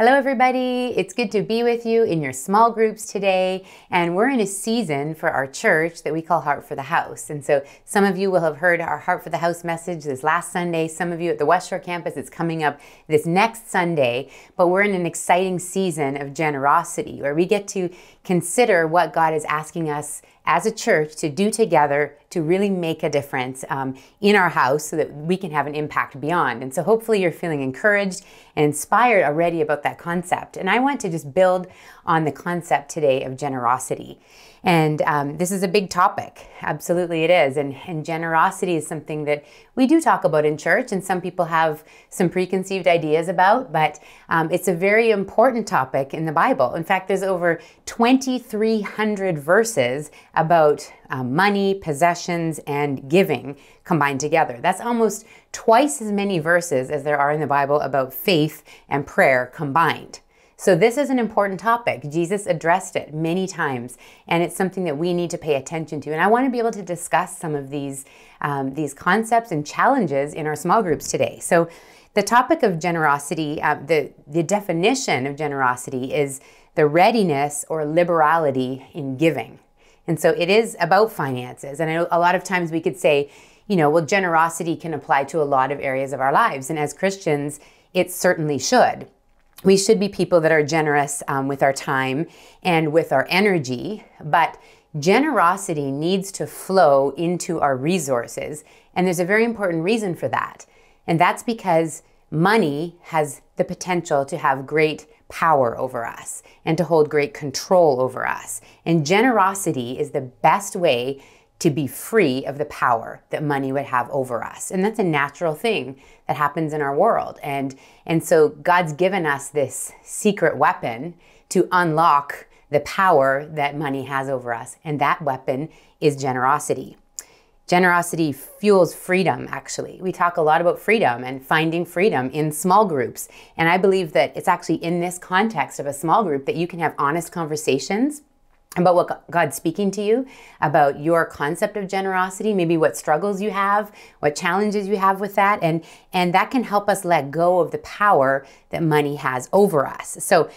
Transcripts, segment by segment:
Hello, everybody. It's good to be with you in your small groups today. And we're in a season for our church that we call Heart for the House. And so some of you will have heard our Heart for the House message this last Sunday. Some of you at the West Shore campus, it's coming up this next Sunday. But we're in an exciting season of generosity where we get to consider what God is asking us as a church to do together to really make a difference um, in our house so that we can have an impact beyond. And so hopefully you're feeling encouraged and inspired already about that concept. And I want to just build on the concept today of generosity. And um, this is a big topic. Absolutely, it is. And, and generosity is something that we do talk about in church, and some people have some preconceived ideas about, but um, it's a very important topic in the Bible. In fact, there's over 2,300 verses about um, money, possessions, and giving combined together. That's almost twice as many verses as there are in the Bible about faith and prayer combined. So, this is an important topic. Jesus addressed it many times, and it's something that we need to pay attention to. And I want to be able to discuss some of these, um, these concepts and challenges in our small groups today. So, the topic of generosity, uh, the, the definition of generosity is the readiness or liberality in giving. And so it is about finances. And a lot of times we could say, you know, well, generosity can apply to a lot of areas of our lives. And as Christians, it certainly should we should be people that are generous um, with our time and with our energy, but generosity needs to flow into our resources. And there's a very important reason for that. And that's because money has the potential to have great power over us and to hold great control over us. And generosity is the best way to be free of the power that money would have over us. And that's a natural thing that happens in our world. And, and so God's given us this secret weapon to unlock the power that money has over us. And that weapon is generosity. Generosity fuels freedom, actually. We talk a lot about freedom and finding freedom in small groups. And I believe that it's actually in this context of a small group that you can have honest conversations about what God's speaking to you, about your concept of generosity, maybe what struggles you have, what challenges you have with that, and and that can help us let go of the power that money has over us. So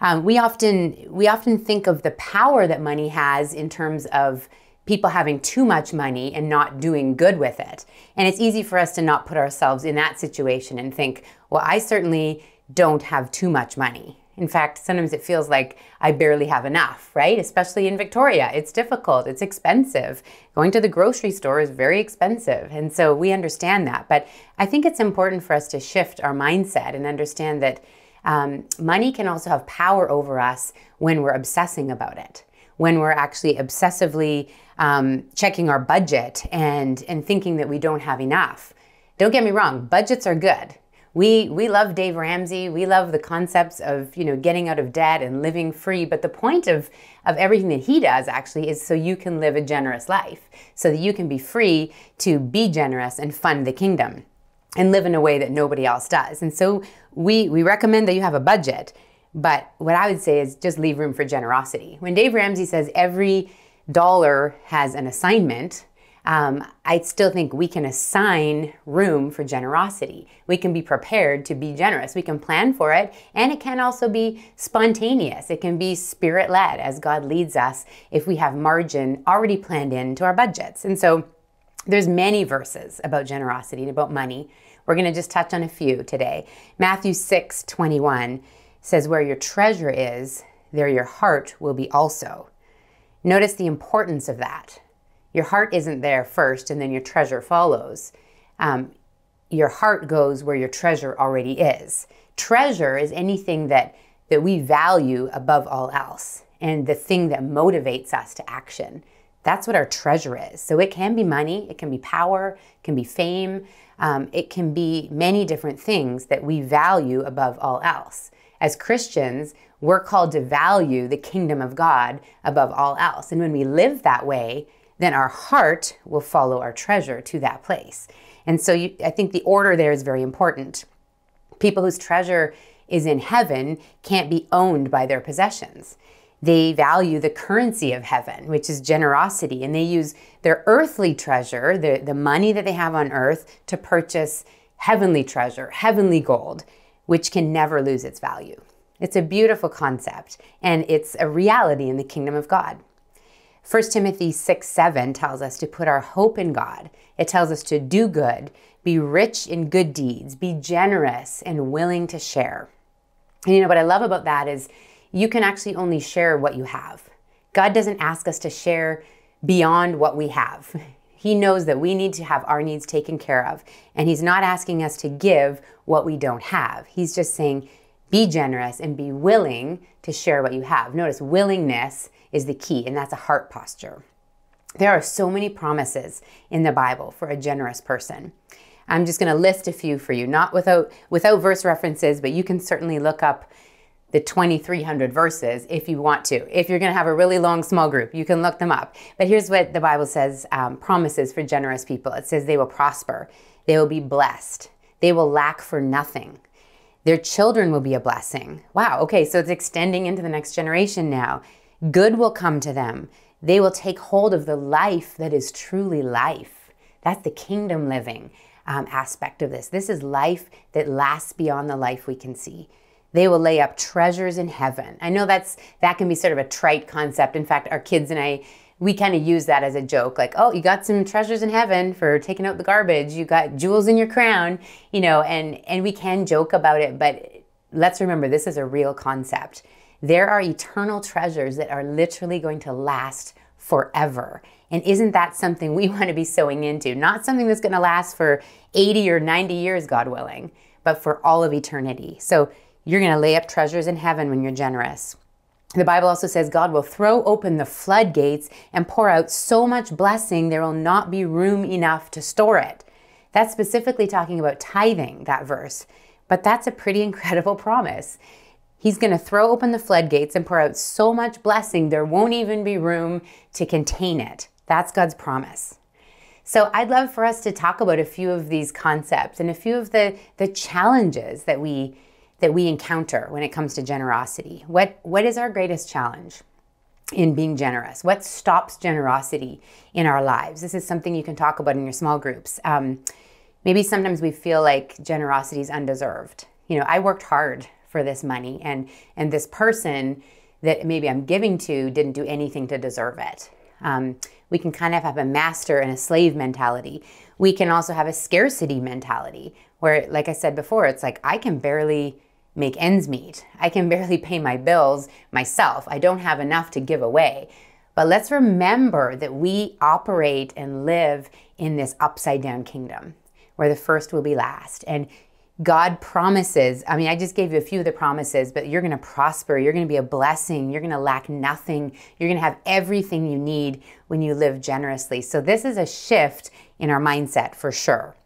um, we often we often think of the power that money has in terms of people having too much money and not doing good with it. And it's easy for us to not put ourselves in that situation and think, well, I certainly don't have too much money. In fact, sometimes it feels like I barely have enough, right? Especially in Victoria. It's difficult, it's expensive. Going to the grocery store is very expensive. And so we understand that. But I think it's important for us to shift our mindset and understand that um, money can also have power over us when we're obsessing about it, when we're actually obsessively um, checking our budget and, and thinking that we don't have enough. Don't get me wrong, budgets are good we we love Dave Ramsey. We love the concepts of you know getting out of debt and living free. But the point of of everything that he does actually is so you can live a generous life, so that you can be free to be generous and fund the kingdom, and live in a way that nobody else does. And so we we recommend that you have a budget. But what I would say is just leave room for generosity. When Dave Ramsey says every dollar has an assignment, um, I still think we can assign room for generosity. We can be prepared to be generous. We can plan for it, and it can also be spontaneous. It can be spirit led as God leads us if we have margin already planned into our budgets. And so there's many verses about generosity and about money. We're going to just touch on a few today. Matthew 6 21 says, Where your treasure is, there your heart will be also. Notice the importance of that your heart isn't there first and then your treasure follows. Um, your heart goes where your treasure already is. Treasure is anything that, that we value above all else and the thing that motivates us to action. That's what our treasure is. So it can be money, it can be power, it can be fame, um, it can be many different things that we value above all else. As Christians, we're called to value the kingdom of God above all else. And when we live that way, then our heart will follow our treasure to that place. And so you, I think the order there is very important. People whose treasure is in heaven can't be owned by their possessions. They value the currency of heaven, which is generosity, and they use their earthly treasure, the, the money that they have on earth, to purchase heavenly treasure, heavenly gold, which can never lose its value. It's a beautiful concept, and it's a reality in the kingdom of God. 1 Timothy 6 7 tells us to put our hope in God. It tells us to do good, be rich in good deeds, be generous, and willing to share. And you know what I love about that is you can actually only share what you have. God doesn't ask us to share beyond what we have. He knows that we need to have our needs taken care of. And He's not asking us to give what we don't have. He's just saying, be generous and be willing to share what you have. Notice willingness is the key, and that's a heart posture. There are so many promises in the Bible for a generous person. I'm just going to list a few for you, not without without verse references, but you can certainly look up the 2300 verses if you want to. If you're going to have a really long small group, you can look them up. But here's what the Bible says um, promises for generous people it says they will prosper, they will be blessed, they will lack for nothing. Their children will be a blessing. Wow, okay, so it's extending into the next generation now. Good will come to them. They will take hold of the life that is truly life. That's the kingdom living um, aspect of this. This is life that lasts beyond the life we can see. They will lay up treasures in heaven. I know that's that can be sort of a trite concept. In fact, our kids and I we kind of use that as a joke like oh you got some treasures in heaven for taking out the garbage you got jewels in your crown you know and and we can joke about it but let's remember this is a real concept there are eternal treasures that are literally going to last forever and isn't that something we want to be sowing into not something that's going to last for 80 or 90 years god willing but for all of eternity so you're going to lay up treasures in heaven when you're generous. The Bible also says God will throw open the floodgates and pour out so much blessing there will not be room enough to store it. That's specifically talking about tithing, that verse. But that's a pretty incredible promise. He's going to throw open the floodgates and pour out so much blessing there won't even be room to contain it. That's God's promise. So I'd love for us to talk about a few of these concepts and a few of the, the challenges that we that we encounter when it comes to generosity? What, what is our greatest challenge in being generous? What stops generosity in our lives? This is something you can talk about in your small groups. Um, maybe sometimes we feel like generosity is undeserved. You know, I worked hard for this money, and and this person that maybe I'm giving to didn't do anything to deserve it. Um, we can kind of have a master and a slave mentality. We can also have a scarcity mentality where, like I said before, it's like I can barely make ends meet. I can barely pay my bills myself. I don't have enough to give away. But let's remember that we operate and live in this upside down kingdom where the first will be last. And God promises, I mean, I just gave you a few of the promises, but you're going to prosper. You're going to be a blessing. You're going to lack nothing. You're going to have everything you need when you live generously. So, this is a shift in our mindset for sure.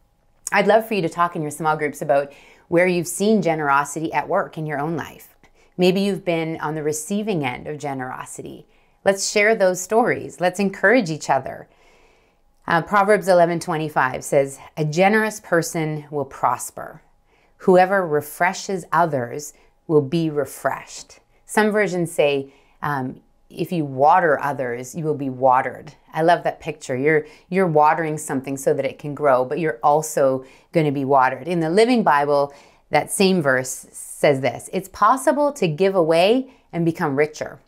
I'd love for you to talk in your small groups about where you've seen generosity at work in your own life. Maybe you've been on the receiving end of generosity. Let's share those stories. Let's encourage each other. Uh, Proverbs 11:25 says, "A generous person will prosper. Whoever refreshes others will be refreshed." Some versions say, um, if you water others, you will be watered. I love that picture. You're you're watering something so that it can grow, but you're also going to be watered. In the Living Bible, that same verse says this. It's possible to give away and become richer.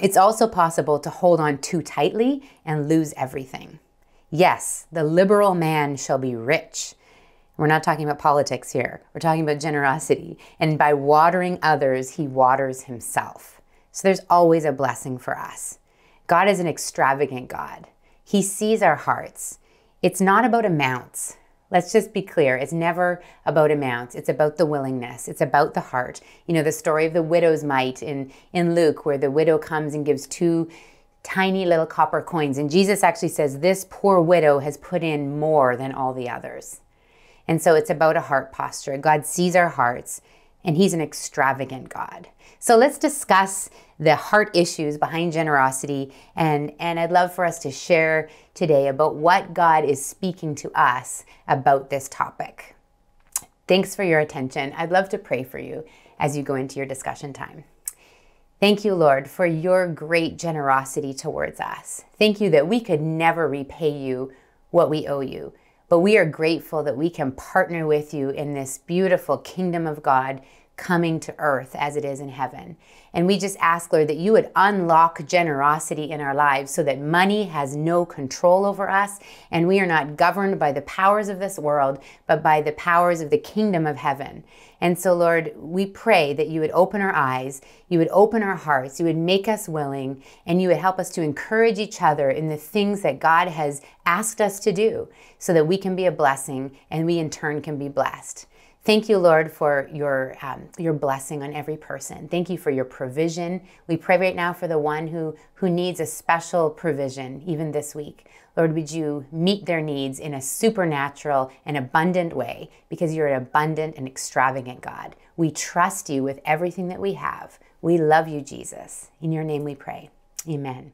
It's also possible to hold on too tightly and lose everything. Yes, the liberal man shall be rich. We're not talking about politics here. We're talking about generosity. And by watering others, he waters himself. So there's always a blessing for us. God is an extravagant God. He sees our hearts. It's not about amounts. Let's just be clear. It's never about amounts. It's about the willingness. It's about the heart. You know, the story of the widow's mite in, in Luke, where the widow comes and gives two tiny little copper coins. And Jesus actually says, This poor widow has put in more than all the others. And so it's about a heart posture. God sees our hearts, and He's an extravagant God. So let's discuss the heart issues behind generosity. And, and I'd love for us to share today about what God is speaking to us about this topic. Thanks for your attention. I'd love to pray for you as you go into your discussion time. Thank you, Lord, for your great generosity towards us. Thank you that we could never repay you what we owe you, but we are grateful that we can partner with you in this beautiful kingdom of God coming to earth as it is in heaven. And we just ask, Lord, that you would unlock generosity in our lives so that money has no control over us and we are not governed by the powers of this world, but by the powers of the kingdom of heaven. And so, Lord, we pray that you would open our eyes, you would open our hearts, you would make us willing, and you would help us to encourage each other in the things that God has asked us to do so that we can be a blessing and we in turn can be blessed. Thank you, Lord, for your, um, your blessing on every person. Thank you for your provision. We pray right now for the one who, who needs a special provision, even this week. Lord, would you meet their needs in a supernatural and abundant way because you're an abundant and extravagant God. We trust you with everything that we have. We love you, Jesus. In your name we pray. Amen.